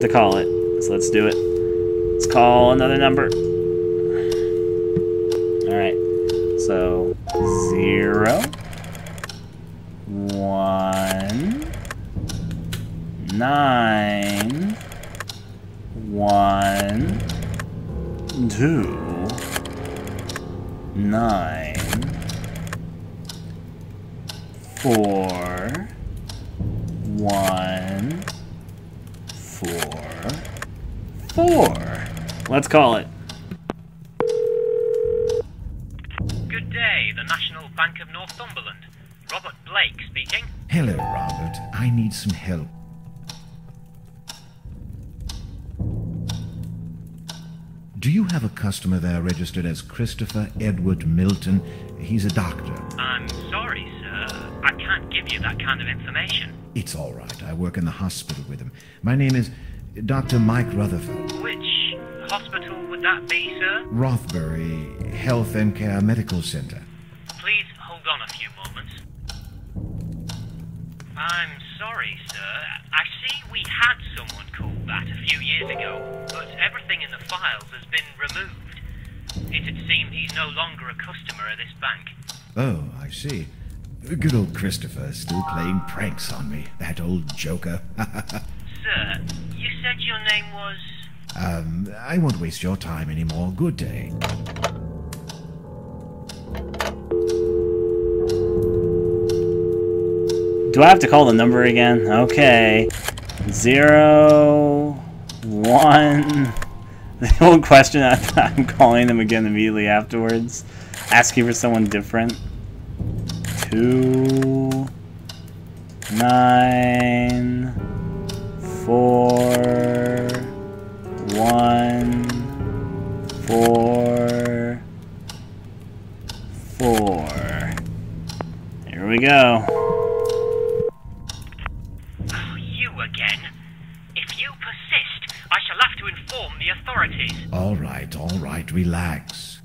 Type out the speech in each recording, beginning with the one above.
to call it. So let's do it. Let's call another number. Alright. So, zero, one, nine, one, two, nine, four, one, four, four. Let's call it. Good day, the National Bank of Northumberland. Robert Blake speaking. Hello, Robert. I need some help. Do you have a customer there registered as Christopher Edward Milton? He's a doctor. I'm sorry, you that kind of information. It's all right. I work in the hospital with him. My name is Dr. Mike Rutherford. Which hospital would that be, sir? Rothbury Health and Care Medical Center. Please hold on a few moments. I'm sorry, sir. I see we had someone called that a few years ago, but everything in the files has been removed. It would seem he's no longer a customer of this bank. Oh, I see. Good old Christopher still playing pranks on me. That old joker. Sir, you said your name was. um, I won't waste your time anymore. Good day. Do I have to call the number again? Okay. Zero, one. The old question, I'm calling them again immediately afterwards. Asking for someone different. Two, nine, four, one, four, four. Here we go. Oh, you again. If you persist, I shall have to inform the authorities. All right, all right. Relax.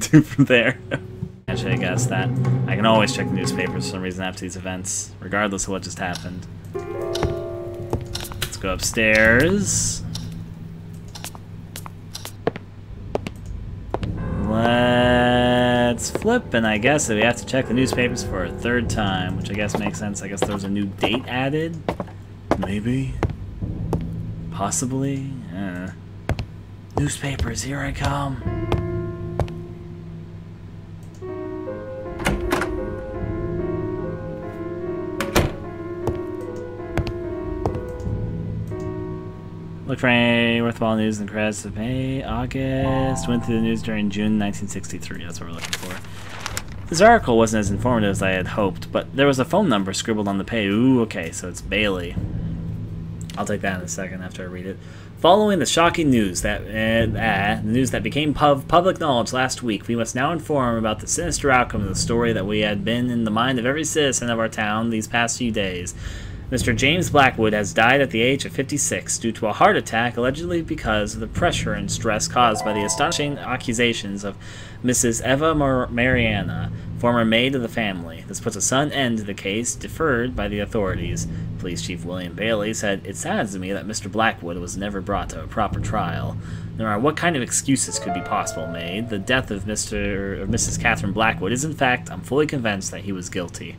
To do from there. Actually, I guess that. I can always check the newspapers for some reason after these events, regardless of what just happened. Let's go upstairs. Let's flip, and I guess that we have to check the newspapers for a third time, which I guess makes sense. I guess there was a new date added? Maybe? Possibly? Uh, newspapers, here I come. Look for any worthwhile news in the credits of May, August. Went through the news during June 1963. That's what we're looking for. This article wasn't as informative as I had hoped, but there was a phone number scribbled on the page. Ooh, okay, so it's Bailey. I'll take that in a second after I read it. Following the shocking news that uh, uh, the news that became pub- public knowledge last week, we must now inform about the sinister outcome of the story that we had been in the mind of every citizen of our town these past few days. Mr. James Blackwood has died at the age of 56 due to a heart attack, allegedly because of the pressure and stress caused by the astonishing accusations of Mrs. Eva Mar- Mariana, former maid of the family. This puts a sudden end to the case, deferred by the authorities. Police Chief William Bailey said, It saddens me that Mr. Blackwood was never brought to a proper trial. No matter what kind of excuses could be possible made, the death of Mr. or Mrs. Catherine Blackwood is, in fact, I'm fully convinced that he was guilty.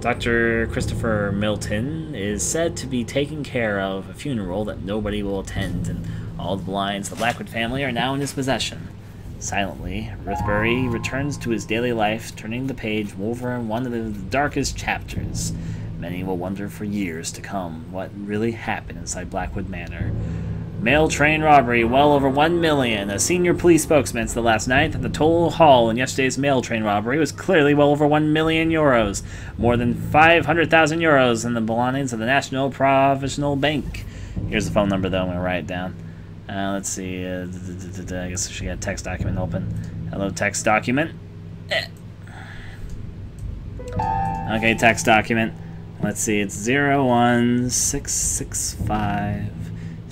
Dr. Christopher Milton is said to be taking care of a funeral that nobody will attend, and all the blinds of the Blackwood family are now in his possession. Silently, Rothbury returns to his daily life, turning the page over in one of the darkest chapters. Many will wonder for years to come what really happened inside Blackwood Manor. Mail train robbery, well over one million. A senior police spokesman said last night that the total haul in yesterday's mail train robbery was clearly well over one million euros, more than 500,000 euros in the belongings of the National Provisional Bank. Here's the phone number, though. I'm going to write it down. Uh, let's see. Uh, I guess I should get a text document open. Hello, text document. Eh. Okay, text document. Let's see, it's zero one six six five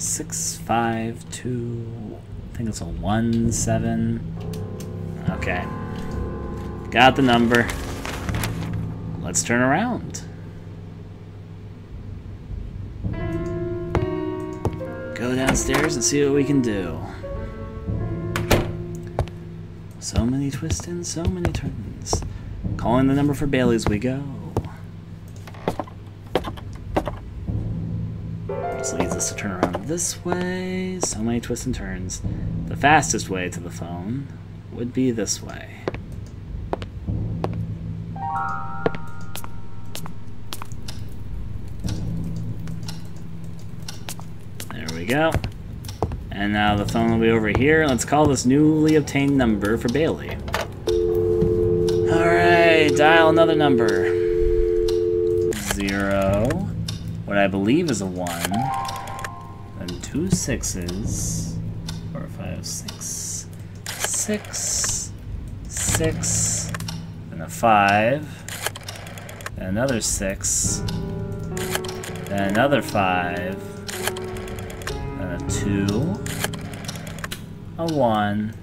six five two. I think it's a one seven. Okay, got the number. Let's turn around. Go downstairs and see what we can do. So many twists and so many turns. Calling the number for Bailey's we go. This leads us to turn around this way. So many twists and turns. The fastest way to the phone would be this way. There we go. And now the phone will be over here. Let's call this newly obtained number for Bailey. Alright, dial another number. Zero. I believe is a one. Then two sixes. Four, five, six. Six. Six. A five. Another six. Another five. Then a two. A one.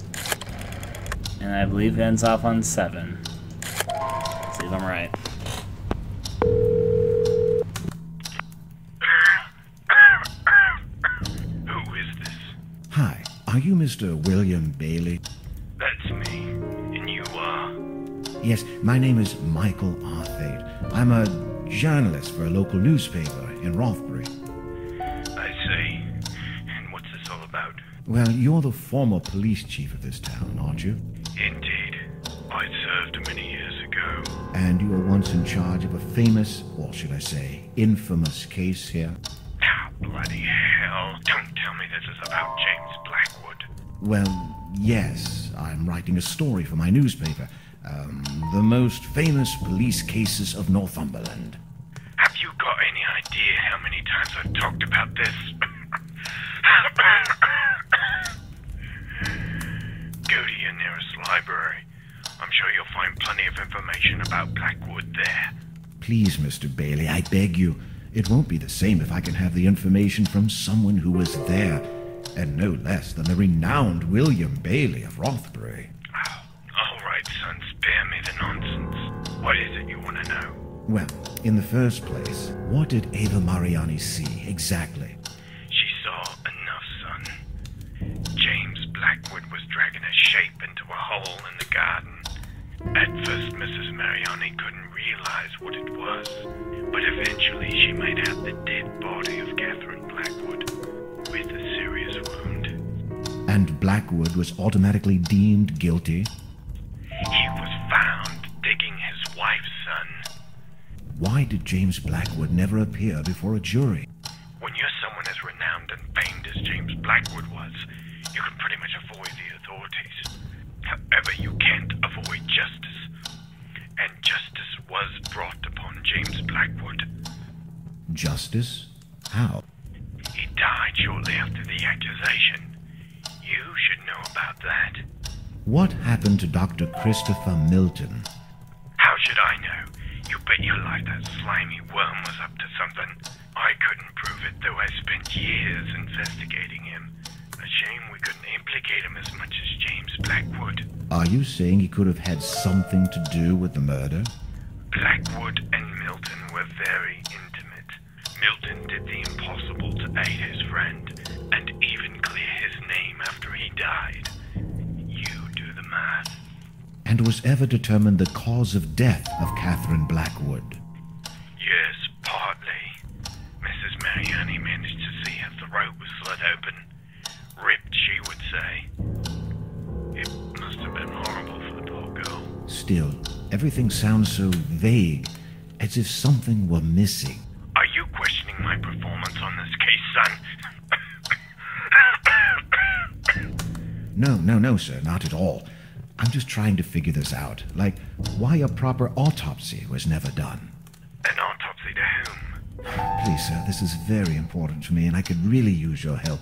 And I believe it ends off on seven. See if I'm right. Are you Mr. William Bailey? That's me. And you are? Yes, my name is Michael Arthate. I'm a journalist for a local newspaper in Rothbury. I see. And what's this all about? Well, you're the former police chief of this town, aren't you? Indeed. I served many years ago. And you were once in charge of a famous, or should I say, infamous case here? Ah, bloody hell. Don't tell me this is about James Blackwood. Well, yes, I'm writing a story for my newspaper. Um, the most famous police cases of Northumberland. Have you got any idea how many times I've talked about this? Go to your nearest library. I'm sure you'll find plenty of information about Blackwood there. Please, Mr. Bailey, I beg you. It won't be the same if I can have the information from someone who was there, and no less than the renowned William Bailey of Rothbury. Oh, all right, son, spare me the nonsense. What is it you want to know? Well, in the first place, what did Ava Mariani see exactly? She saw enough, son. James Blackwood was dragging a shape into a hole in the garden. At first, Mrs. Mariani couldn't realize what it was, but eventually she made out the dead body of Catherine Blackwood with a serious wound. And Blackwood was automatically deemed guilty? He was found digging his wife's son. Why did James Blackwood never appear before a jury? When you're someone as renowned and famed as James Blackwood was, you can pretty much avoid the authorities. However, you can't avoid justice. Was brought upon James Blackwood. Justice? How? He died shortly after the accusation. You should know about that. What happened to Dr. Christopher Milton? How should I know? You bet your life that slimy worm was up to something. I couldn't prove it, though I spent years investigating him. A shame we couldn't implicate him as much as James Blackwood. Are you saying he could have had something to do with the murder? Blackwood and Milton were very intimate. Milton did the impossible to aid his friend, and even clear his name after he died. You do the math. And was ever determined the cause of death of Catherine Blackwood? Yes, partly. Mrs. Mariani managed to see her throat was slit open. Ripped, she would say. It must have been horrible for the poor girl. Still, everything sounds so vague, as if something were missing. Are you questioning my performance on this case, son? No, no, no, sir, not at all. I'm just trying to figure this out. Like, why a proper autopsy was never done. An autopsy to whom? Please, sir, this is very important to me, and I could really use your help.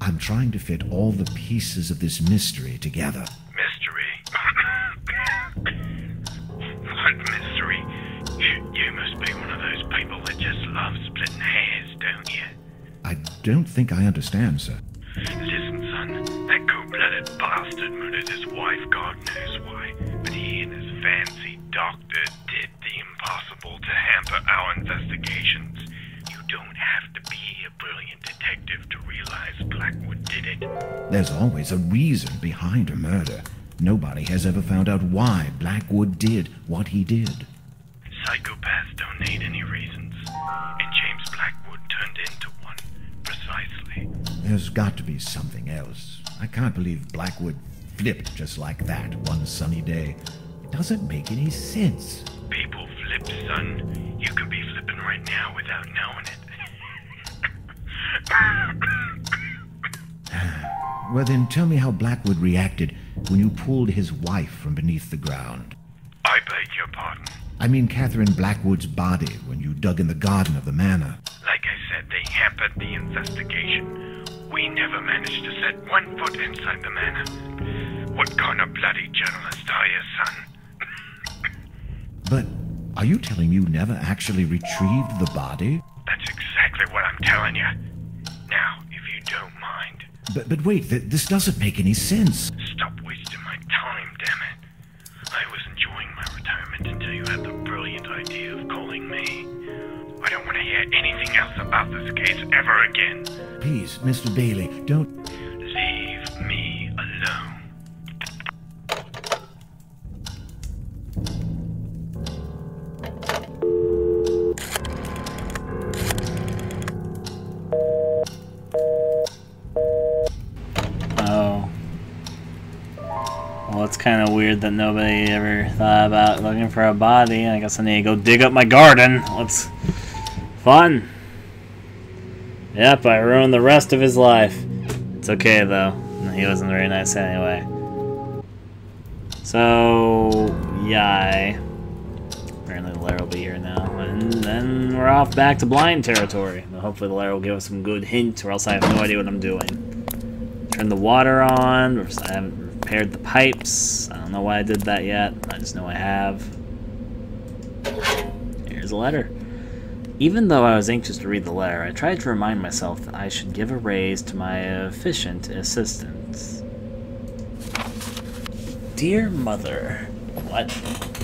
I'm trying to fit all the pieces of this mystery together. Don't think I understand, sir. Listen, son, that cold-blooded bastard murdered his wife, God knows why. But he and his fancy doctor did the impossible to hamper our investigations. You don't have to be a brilliant detective to realize Blackwood did it. There's always a reason behind a murder. Nobody has ever found out why Blackwood did what he did. There's got to be something else. I can't believe Blackwood flipped just like that one sunny day. It doesn't make any sense. People flip, son. You could be flipping right now without knowing it. Well, then tell me how Blackwood reacted when you pulled his wife from beneath the ground. I beg your pardon. I mean Catherine Blackwood's body when you dug in the garden of the manor. Like I said, they hampered the investigation. We never managed to set one foot inside the manor. What kind of bloody journalist are you, son? But are you telling me you never actually retrieved the body? That's exactly what I'm telling you. Now, if you don't mind, But, but wait, th- this doesn't make any sense. stop wasting my time, damn it. I was enjoying my retirement until you had the brilliant idea of calling me. I don't want to hear anything else about this case ever again. Please, Mr. Bailey, don't. Leave me alone. Oh. Well, it's kind of weird that nobody ever thought about looking for a body. I guess I need to go dig up my garden. Let's. Fun! Yep, I ruined the rest of his life. It's okay, though. He wasn't very nice anyway. So, yay. Apparently the lair will be here now. And then we're off back to blind territory. Hopefully the lair will give us some good hint, or else I have no idea what I'm doing. Turn the water on. I haven't repaired the pipes. I don't know why I did that yet. I just know I have. Here's a letter. Even though I was anxious to read the letter, I tried to remind myself that I should give a raise to my efficient assistants. Dear Mother. What?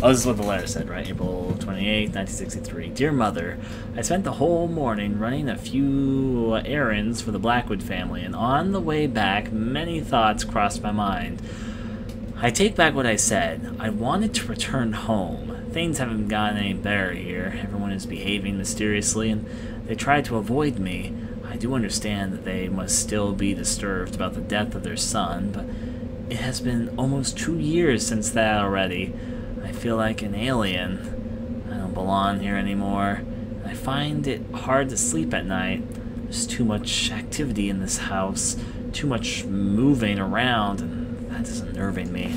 Oh, this is what the letter said, right? April 28, 1963. Dear Mother, I spent the whole morning running a few errands for the Blackwood family, and on the way back, many thoughts crossed my mind. I take back what I said. I wanted to return home. Things haven't gotten any better here. Everyone is behaving mysteriously, and they try to avoid me. I do understand that they must still be disturbed about the death of their son, but it has been almost two years since that already. I feel like an alien. I don't belong here anymore. I find it hard to sleep at night. There's too much activity in this house, too much moving around, and that is unnerving me.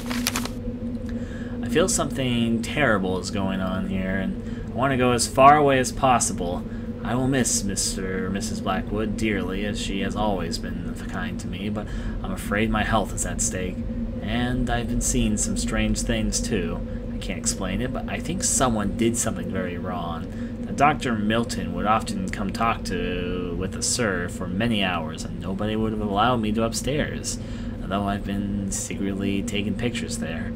I feel something terrible is going on here, and I want to go as far away as possible. I will miss Mr. Mrs. Blackwood dearly, as she has always been kind to me, but I'm afraid my health is at stake. And I've been seeing some strange things, too. I can't explain it, but I think someone did something very wrong. That Dr. Milton would often come talk to with the sir for many hours, and nobody would have allowed me to upstairs, though I've been secretly taking pictures there.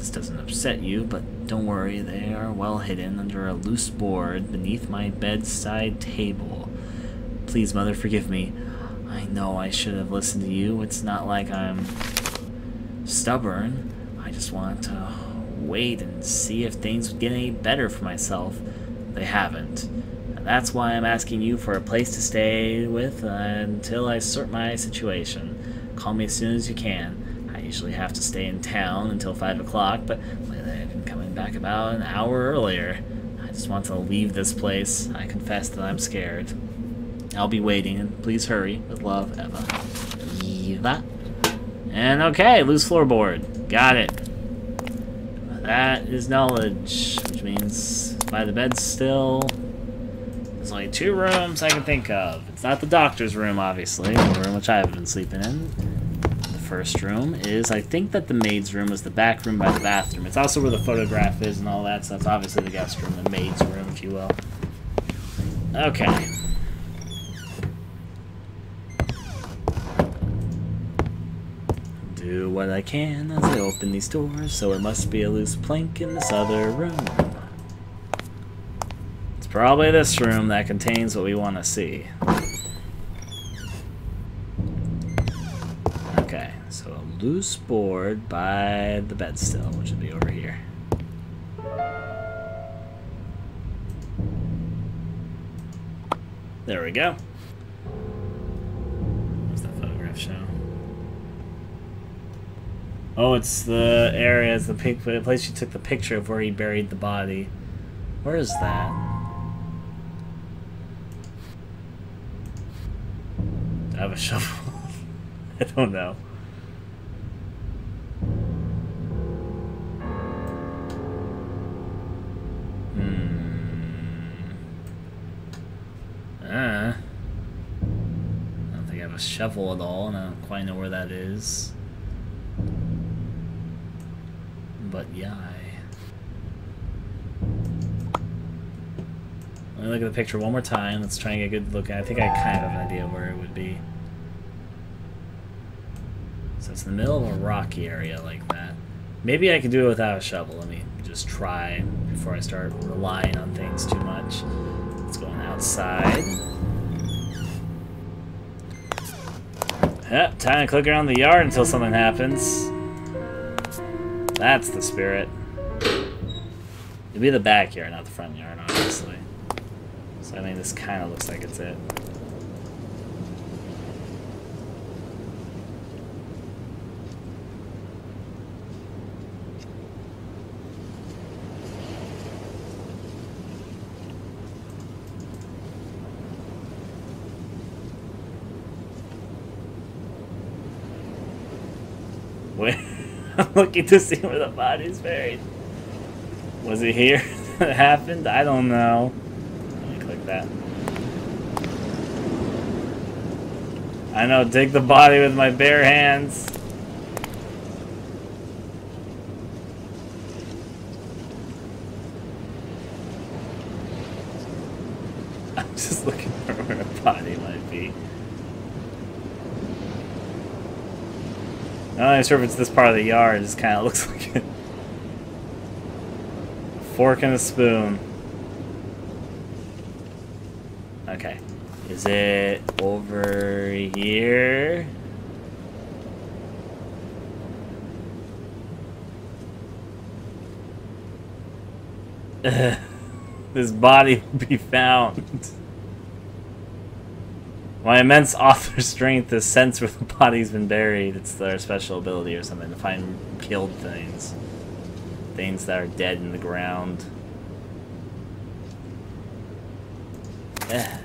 This doesn't upset you, but don't worry, they are well hidden under a loose board beneath my bedside table. Please, Mother, forgive me. I know I should have listened to you. It's not like I'm stubborn. I just want to wait and see if things would get any better for myself. They haven't. And that's why I'm asking you for a place to stay with uh, until I sort my situation. Call me as soon as you can. Usually have to stay in town until 5 o'clock, but I've been coming back about an hour earlier. I just want to leave this place. I confess that I'm scared. I'll be waiting, and please hurry. With love, Eva. Eva. And okay, loose floorboard. Got it. That is knowledge, which means by the bed still. There's only two rooms I can think of. It's not the doctor's room, obviously, the room which I have been sleeping in. First room is I think that the maid's room is the back room by the bathroom. It's also where the photograph is and all that, so that's obviously the guest room, the maid's room, if you will. Okay. Do what I can as I open these doors, so it must be a loose plank in this other room. It's probably this room that contains what we want to see. Okay, so a loose board by the bed still, which would be over here. There we go. What's that photograph show? Oh, it's the area, it's the pic- the place you took the picture of where he buried the body. Where is that? I have a shovel? I don't know. Shovel at all, and I don't quite know where that is. But yeah. Let me look at the picture one more time. Let's try and get a good look. I think I kind of have an idea where it would be. So it's in the middle of a rocky area like that. Maybe I could do it without a shovel. Let me just try before I start relying on things too much. Let's go on outside. Yep, time to click around the yard until something happens. That's the spirit. It'd be the backyard, not the front yard, obviously. So I think this kind of looks like it's it. Wait, I'm looking to see where the body's buried. Was it here that happened? I don't know. Let me click that. I know, dig the body with my bare hands. I'm just looking for where a body might be. I'm not even sure if it's this part of the yard. It just kind of looks like it. Fork and a spoon. Okay. Is it over here? this body will be found. My immense author strength is sense where the body's been buried. It's their special ability or something to find killed things. Things that are dead in the ground. Eh.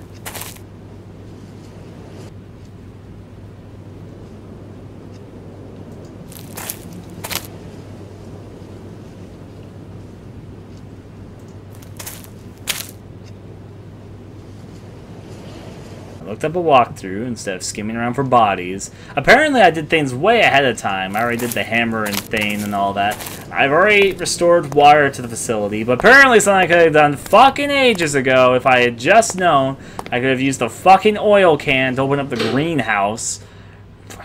Looked up a walkthrough instead of skimming around for bodies. Apparently I did things way ahead of time. I already did the hammer and thing and all that. I've already restored water to the facility, but apparently something I could have done fucking ages ago if I had just known. I could have used a fucking oil can to open up the greenhouse.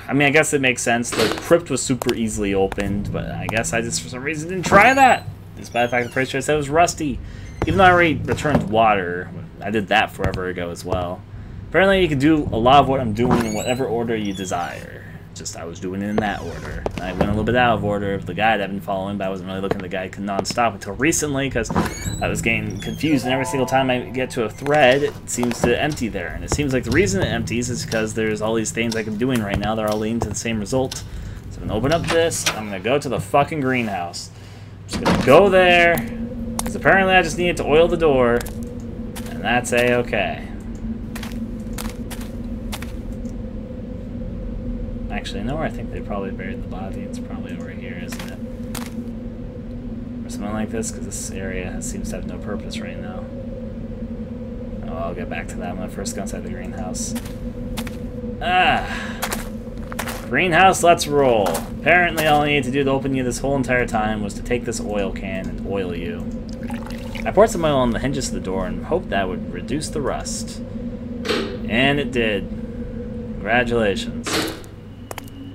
I mean, I guess it makes sense. The crypt was super easily opened, but I guess I just, for some reason, didn't try that. Despite the fact the pretty sure I said it was rusty. Even though I already returned water, I did that forever ago as well. Apparently you can do a lot of what I'm doing in whatever order you desire. Just I was doing it in that order. I went a little bit out of order of the guide I've been following, but I wasn't really looking at the guide non-stop until recently because I was getting confused and every single time I get to a thread, it seems to empty there. And it seems like the reason it empties is because there's all these things I'm doing right now that are all leading to the same result. So I'm to open up this, I'm to go to the fucking greenhouse. I'm just to go there, because apparently I just needed to oil the door, and that's a-okay. Actually, no, I think they probably buried the body. It's probably over here, isn't it? Or something like this, because this area seems to have no purpose right now. Oh, I'll get back to that when I first go inside the greenhouse. Ah! Greenhouse, let's roll. Apparently all I needed to do to open you this whole entire time was to take this oil can and oil you. I poured some oil on the hinges of the door and hoped that would reduce the rust. And it did. Congratulations.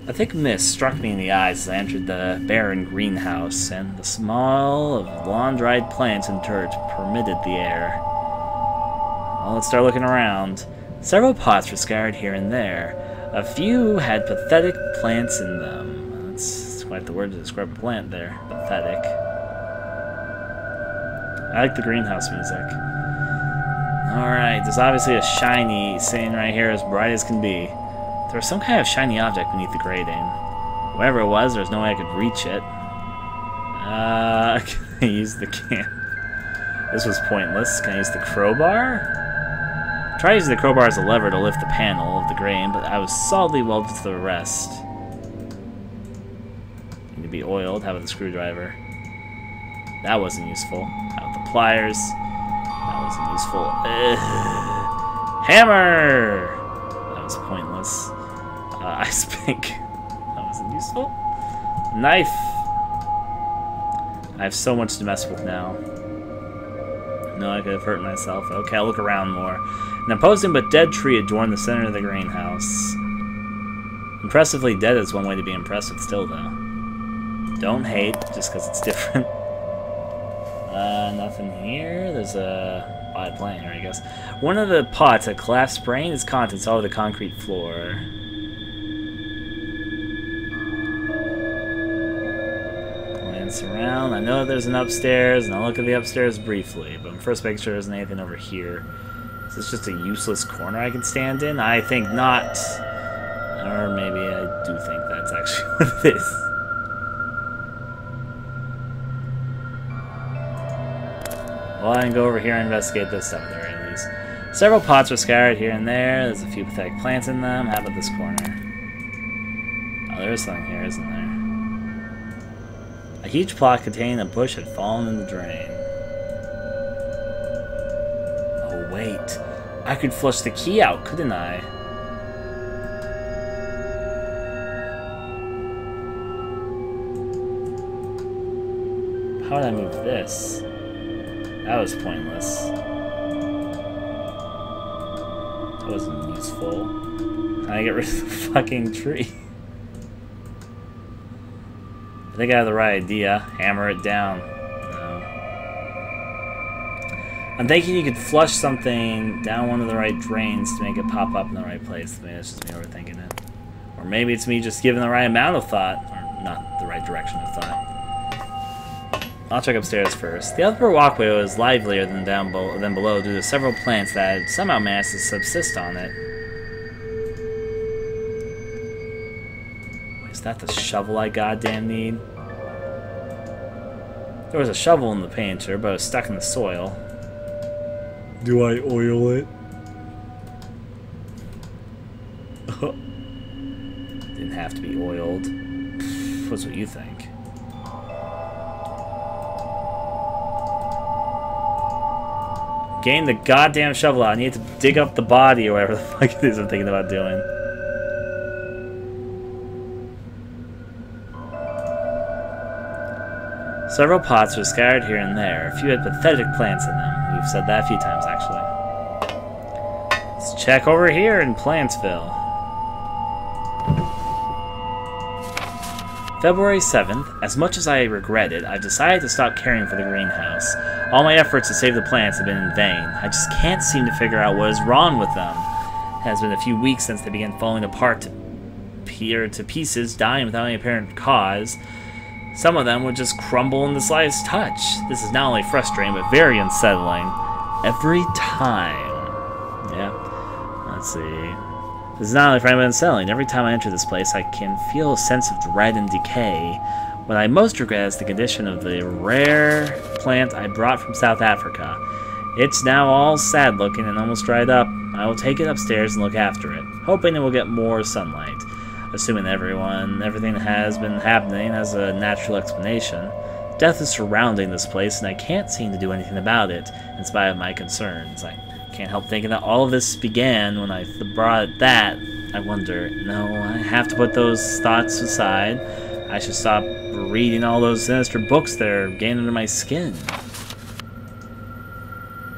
A thick mist struck me in the eyes as I entered the barren greenhouse, and the smell of lawn-dried plants and dirt permitted the air. Well, let's start looking around. Several pots were scattered here and there. A few had pathetic plants in them. That's quite the word to describe a plant there. Pathetic. I like the greenhouse music. Alright, there's obviously a shiny sitting right here as bright as can be. There was some kind of shiny object beneath the grating. Whatever it was, there was no way I could reach it. Uh, can I use the can? This was pointless. Can I use the crowbar? Try using the crowbar as a lever to lift the panel of the grain, but I was solidly welded to the rest. Need to be oiled. How about the screwdriver? That wasn't useful. How about the pliers? That wasn't useful. Ugh. Hammer! That was pointless. Uh, ice pick. That wasn't useful. Knife. I have so much to mess with now. No, I could have hurt myself. Okay, I'll look around more. An imposing but dead tree adorned the center of the greenhouse. Impressively dead is one way to be impressive still, though. Don't hate, just because it's different. Uh, nothing here. There's a odd plant here, I guess. One of the pots had collapsed, spraying its contents all over the concrete floor. Around. I know there's an upstairs, and I'll look at the upstairs briefly, but I'm first making sure there's anything over here. Is this just a useless corner I can stand in? I think not. Or maybe I do think that's actually what it is. Well, I can go over here and investigate this stuff at the very least. Several pots are scattered here and there. There's a few pathetic plants in them. How about this corner? Oh, there is something here, isn't there? A huge plot containing a bush had fallen in the drain. Oh, wait. I could flush the key out, couldn't I? How would I move this? That was pointless. That wasn't useful. I get rid of the fucking tree? I think I have the right idea. Hammer it down. I'm thinking you could flush something down one of the right drains to make it pop up in the right place. Maybe that's just me overthinking it. Or maybe it's me just giving the right amount of thought. Or not the right direction of thought. I'll check upstairs first. The upper walkway was livelier than down be than below due to several plants that somehow managed to subsist on it. Wait, is that the shovel I goddamn need? There was a shovel in the painter, but it was stuck in the soil. Do I oil it? Didn't have to be oiled. What's what you think? Gain the goddamn shovel out. I need to dig up the body or whatever the fuck it is I'm thinking about doing. Several pots were scattered here and there. A few had pathetic plants in them. We've said that a few times, actually. Let's check over here in Plantsville. February 7th, as much as I regret it, I've decided to stop caring for the greenhouse. All my efforts to save the plants have been in vain. I just can't seem to figure out what is wrong with them. It has been a few weeks since they began falling apart to, to pieces, dying without any apparent cause. Some of them would just crumble in the slightest touch. This is not only frustrating, but very unsettling. Every time. Yeah. Let's see. This is not only frightening but unsettling. Every time I enter this place, I can feel a sense of dread and decay. What I most regret is the condition of the rare plant I brought from South Africa. It's now all sad looking and almost dried up. I will take it upstairs and look after it, hoping it will get more sunlight. Assuming everyone, everything that has been happening has a natural explanation. Death is surrounding this place, and I can't seem to do anything about it, in spite of my concerns. I can't help thinking that all of this began when I brought that I wonder. No, I have to put those thoughts aside. I should stop reading all those sinister books that are getting under my skin.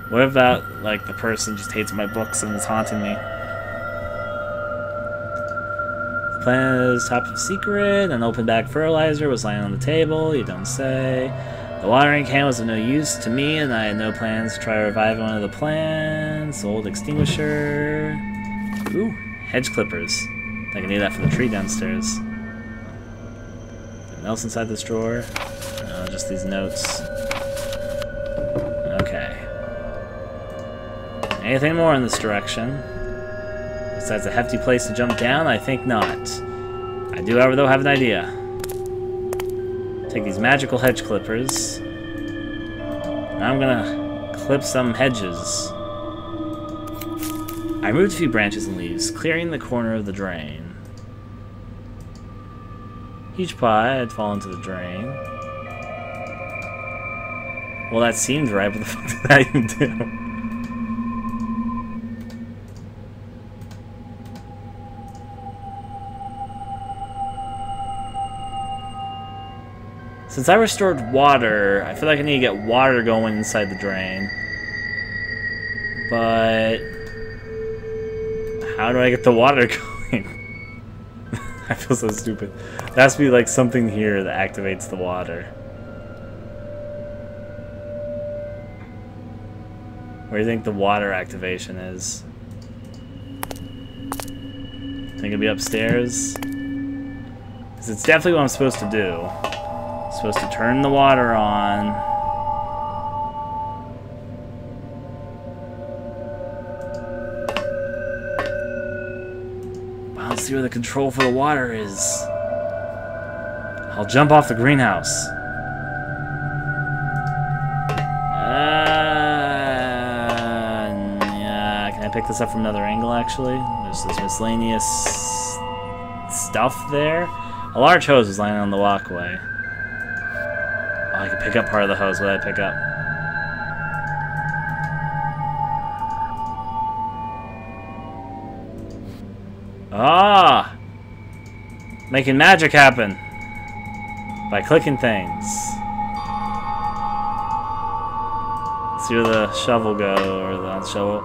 What that, like, the person just hates my books and is haunting me? The plan is top secret. An open bag fertilizer was lying on the table. You don't say. The watering can was of no use to me, and I had no plans to try reviving one of the plants. Old extinguisher. Ooh, hedge clippers. I can need that for the tree downstairs. Anything else inside this drawer? Just these notes. Okay. Anything more in this direction? Besides a hefty place to jump down? I think not. I do, however, though, have an idea. Take these magical hedge clippers. I'm gonna clip some hedges. I removed a few branches and leaves, clearing the corner of the drain. Huge pie had fallen to the drain. Well, that seemed right, but the fuck did that even do? Since I restored water, I feel like I need to get water going inside the drain. But... How do I get the water going? I feel so stupid. There has to be like something here that activates the water. Where do you think the water activation is? Think it'll be upstairs? Because it's definitely what I'm supposed to do. Supposed to turn the water on. Wow, let's see where the control for the water is. I'll jump off the greenhouse. Uh, yeah, can I pick this up from another angle, actually? There's this miscellaneous stuff there. A large hose is lying on the walkway. Pick up part of the hose. What did I pick up? Ah! Making magic happen. By clicking things. Let's see where the shovel go, or the shovel.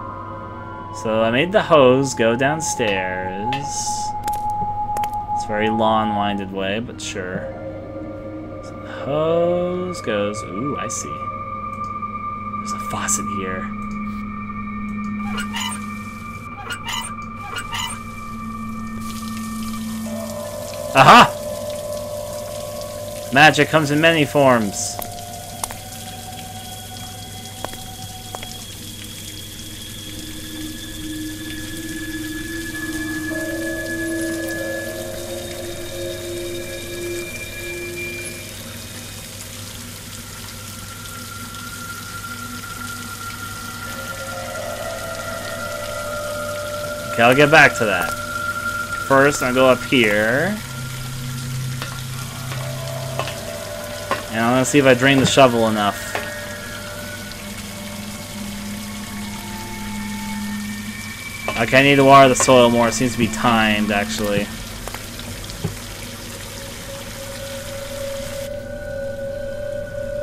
So I made the hose go downstairs. It's a very lawn-winded way, but sure hose goes. Ooh, I see. There's a faucet here. Aha! Magic comes in many forms. Okay, I'll get back to that. First, I'll go up here. And I'm gonna see if I drain the shovel enough. Okay, I need to water the soil more. It seems to be timed, actually.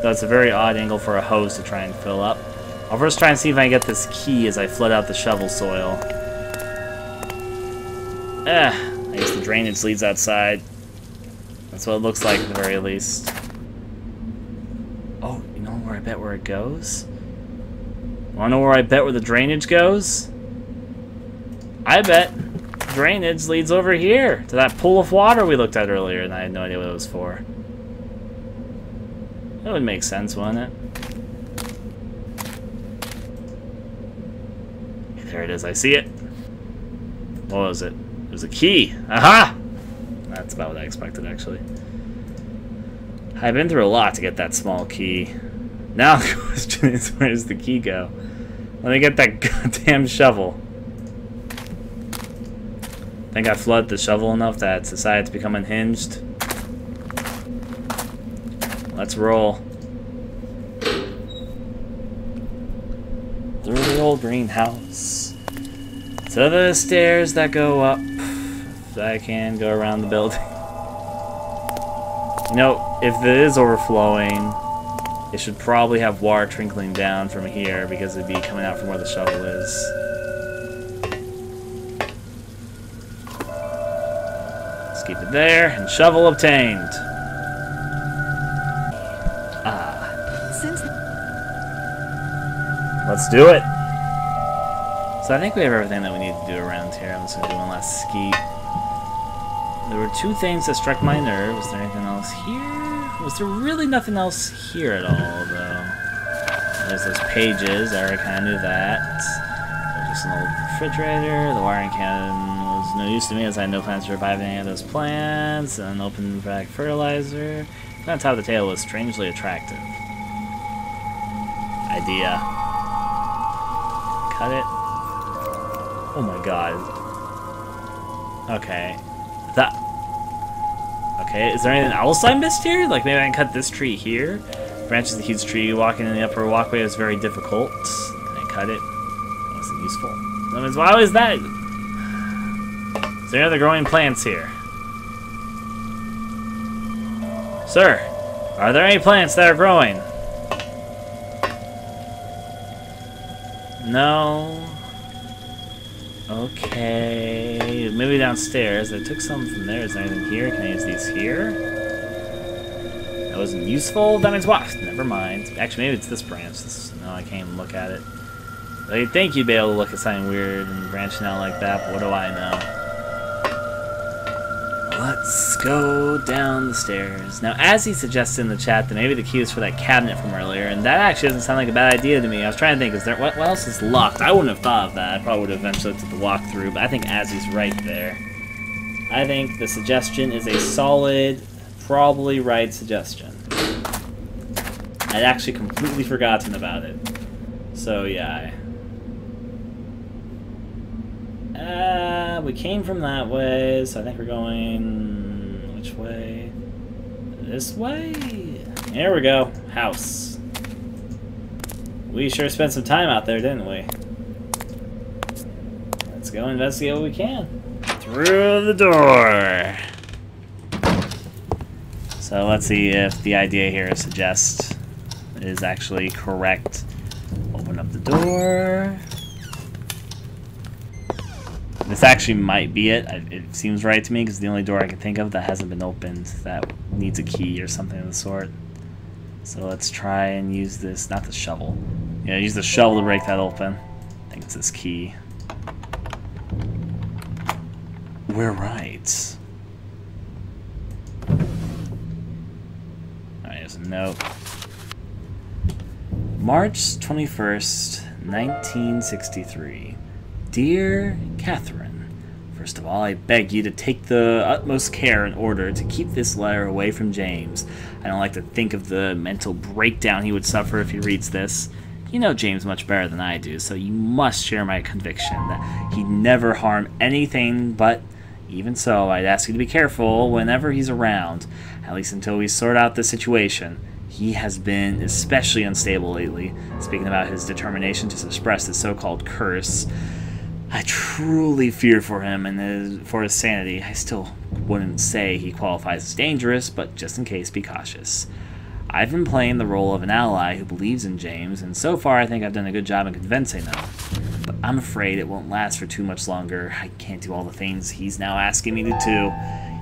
That's a very odd angle for a hose to try and fill up. I'll first try and see if I can get this key as I flood out the shovel soil. Eh, I guess the drainage leads outside. That's what it looks like at the very least. Oh, you know where I bet where it goes? Wanna know where I bet where the drainage goes? I bet drainage leads over here to that pool of water we looked at earlier and I had no idea what it was for. That would make sense, wouldn't it? There it is, I see it. What was it? There's a key. Aha! That's about what I expected, actually. I've been through a lot to get that small key. Now the question is, where does the key go? Let me get that goddamn shovel. Think I flood the shovel enough that to become unhinged? Let's roll. Through the old greenhouse. To the stairs that go up. I can go around the building. You know, if it is overflowing, it should probably have water trickling down from here because it'd be coming out from where the shovel is. Let's keep it there, and shovel obtained. Since Let's do it. So I think we have everything that we need to do around here. I'm just gonna do one last skeet. There were two things that struck my nerve. Was there anything else here? Was there really nothing else here at all, though? There's those pages. I kind of knew that. Just an old refrigerator. The wiring cannon was no use to me as I had no plans to revive any of those plants. An open bag fertilizer. On top of the table was strangely attractive. Idea. Cut it. Oh my god. Okay. Okay, is there anything else I missed here? Like maybe I can cut this tree here? Branches of the huge tree. Walking in the upper walkway is very difficult. Can I cut it? It Wasn't useful. That means why was that? Is there any other growing plants here? Sir, are there any plants that are growing? No. Okay. Maybe downstairs. I took some from there. Is there anything here? Can I use these here? That wasn't useful. That means what? Never mind. Actually, maybe it's this branch. This, no, I can't even look at it. I think you'd be able to look at something weird and branching out like that, but what do I know? Let's go down the stairs. Now, as he suggested in the chat, that maybe the key is for that cabinet from earlier, and that actually doesn't sound like a bad idea to me. I was trying to think, is there what, what else is locked? I wouldn't have thought of that. I probably would have eventually looked at the walkthrough, but I think Azzy's right there. I think the suggestion is a solid, probably right suggestion. I'd actually completely forgotten about it. So, yeah. Uh, we came from that way, so I think we're going... Which way? This way? Here we go. House. We sure spent some time out there, didn't we? Let's go investigate what we can. Through the door! So let's see if the idea here suggests is actually correct. Open up the door. This actually might be it. It seems right to me because the only door I can think of that hasn't been opened that needs a key or something of the sort. So let's try and use this, not the shovel. Yeah, use the shovel to break that open. I think it's this key. We're right. Alright, there's a note. March 21st, 1963. Dear Catherine, first of all, I beg you to take the utmost care in order to keep this letter away from James. I don't like to think of the mental breakdown he would suffer if he reads this. You know James much better than I do, so you must share my conviction that he'd never harm anything but even so, I'd ask you to be careful whenever he's around, at least until we sort out the situation. He has been especially unstable lately, speaking about his determination to suppress the so called curse. I truly fear for him and his, for his sanity. I still wouldn't say he qualifies as dangerous, but just in case, be cautious. I've been playing the role of an ally who believes in James, and so far I think I've done a good job in convincing him. But I'm afraid it won't last for too much longer. I can't do all the things he's now asking me to do.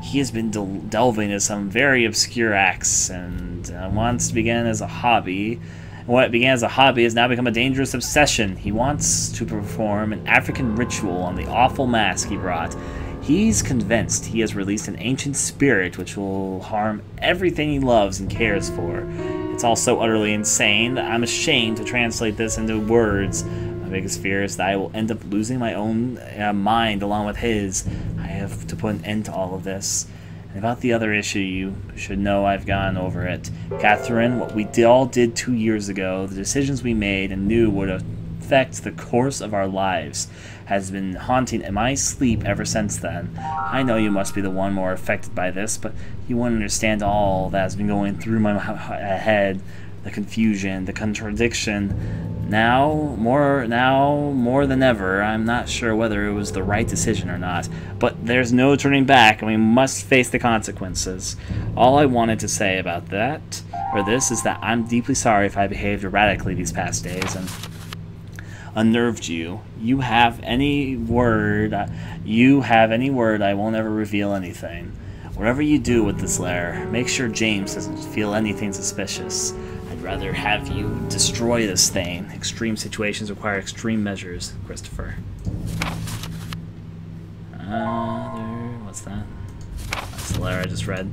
He has been del- delving into some very obscure acts, and uh, wants to begin as a hobby. What began as a hobby has now become a dangerous obsession. He wants to perform an African ritual on the awful mask he brought. He's convinced he has released an ancient spirit which will harm everything he loves and cares for. It's all so utterly insane that I'm ashamed to translate this into words. My biggest fear is that I will end up losing my own uh, mind along with his. I have to put an end to all of this. About the other issue, you should know I've gone over it. Catherine, what we all did two years ago, the decisions we made and knew would affect the course of our lives, has been haunting in my sleep ever since then. I know you must be the one more affected by this, but you won't understand all that has been going through my head the confusion, the contradiction. Now, more now more than ever, I'm not sure whether it was the right decision or not. But there's no turning back, and we must face the consequences. All I wanted to say about that, or this, is that I'm deeply sorry if I behaved erratically these past days and unnerved you. You have any word, uh, you have any word, I won't ever reveal anything. Whatever you do with this lair, make sure James doesn't feel anything suspicious. Rather have you destroy this thing. Extreme situations require extreme measures, Christopher. Uh, what's that? That's the letter I just read.